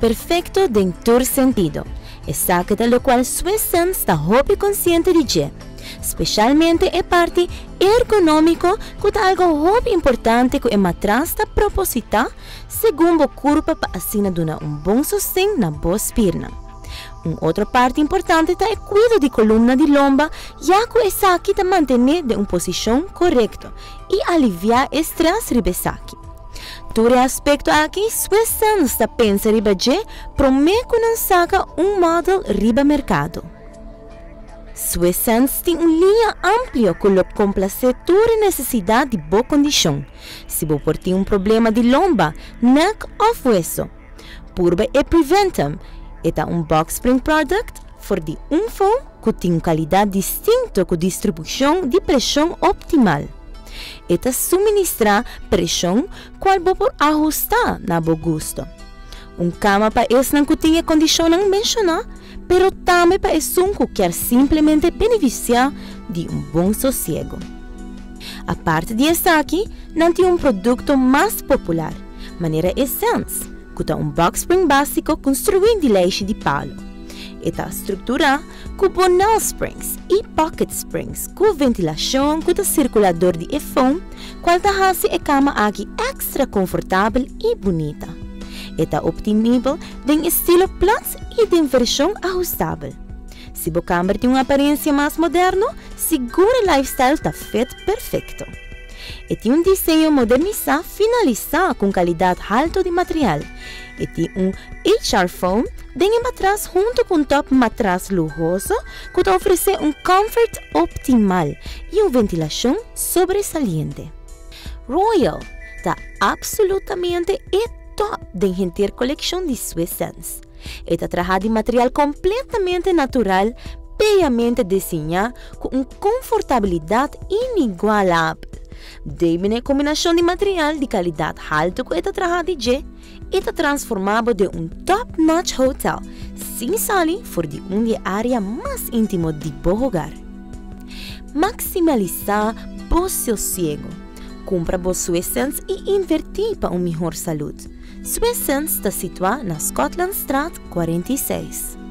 perfecto en todo sentido. Exacto lo cual Suesan está hobby consciente de que, especialmente a parte ergonómico, que algo hobby importante que el matraz está proposita, segundo o curva para asina dar um bom sostén na boa perna. Uma outra parte importante é o cuidado de coluna de lomba, já que essa aqui está manter de uma posição correta e aliviar o estresse ribesaki. Aspecto aqui, Suesan está pensa riba je, promete não saca um modelo riba mercado. Suesan tem uma linha ampla que lhe complace toda necessidade de boa condição. Se você tem um problema de lomba, neck ou hueso, purba e preventam. É um box spring product for de um fone que tem qualidade distinta com distribuição de pressão optimal. Eta suministra pressão qual você ajustar na bo gusto. Um cama para esse não que tinha condição não mencionar, pero também para esse um que quer simplesmente beneficiar de um bom sossego. A parte de aqui, não tem um produto mais popular, maneira Essence, que é um box spring básico construído de leite de palo. Estrutura com bonel springs e pocket springs com ventilação com circulador de efom, qual hace a cama aqui extra confortável e bonita. Esta optimível em estilo plus e de versão ajustável. Se o câmera tem uma aparência mais moderna, segura lifestyle está feito perfeito. E tem um desenho modernizado finalizado com qualidade alta de material. E tem um HR foam dentro matraz junto com um top matraz luxuoso que oferece um comfort optimal e uma ventilação sobresaliente. Royal está absolutamente top dentro da coleção de Swissens. Está trajado de material completamente natural, bellamente desenhado com uma confortabilidade inigualável. Uma combinação de material de qualidade alta que está trajado de está transformado de um top-notch hotel, sem salir for de uma área mais íntima de bom lugar. Maximalizar bom sossego. Compra boa Suessence e invertir para uma melhor saúde. Suessence está situada na Scotland Street 46.